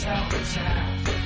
Self-attack